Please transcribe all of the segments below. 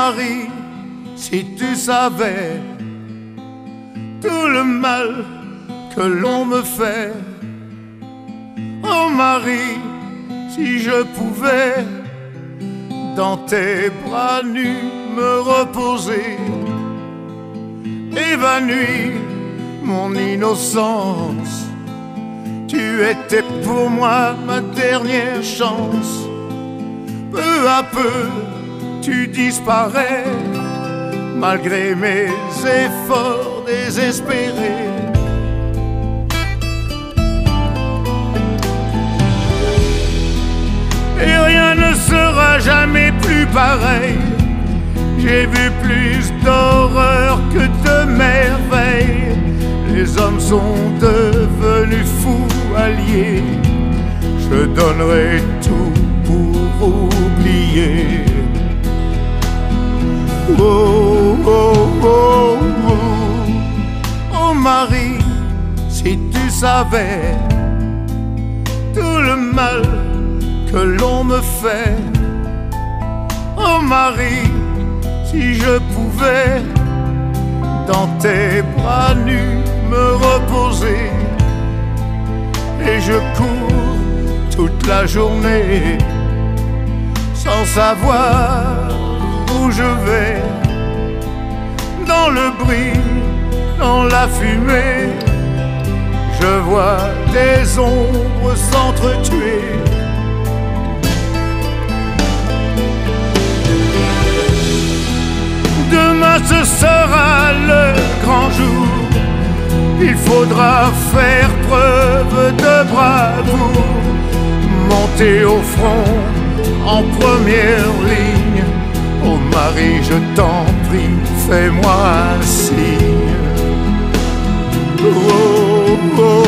Marie, si tu savais tout le mal que l'on me fait. Oh Marie, si je pouvais dans tes bras nus me reposer, évanouir mon innocence. Tu étais pour moi ma dernière chance. Peu à peu, tu disparais, malgré mes efforts désespérés. Et rien ne sera jamais plus pareil. J'ai vu plus d'horreur que de merveilles. Les hommes sont devenus fous alliés. Je donnerai tout pour oublier. Oh, oh, oh, oh, oh Marie, si tu savais tout le mal que l'on me fait. Oh Marie, si je pouvais dans tes bras nus me reposer et je cours toute la journée sans savoir où je vais dans le bruit, dans la fumée je vois des ombres s'entretuer Demain ce sera le grand jour. Il faudra faire preuve de bravoure, monter au front en première ligne. Marie, je t'en prie, fais-moi un signe. Oh, oh, oh.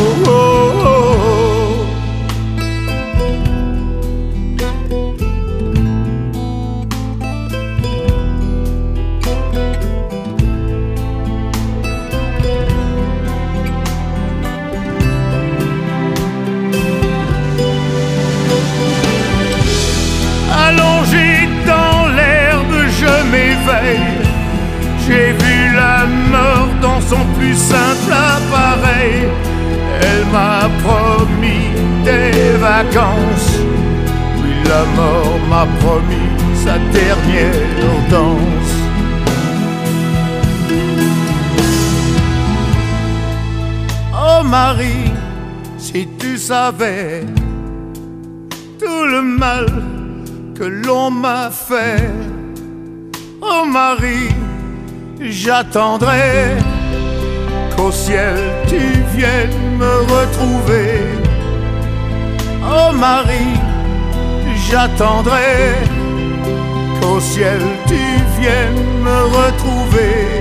M'a promis des vacances. Puis la mort m'a promis sa dernière danse. Oh Marie, si tu savais tout le mal que l'on m'a fait. Oh Marie, j'attendrai qu'au ciel tu viennes me retrouver. Oh Marie, j'attendrai qu'au ciel tu viennes me retrouver.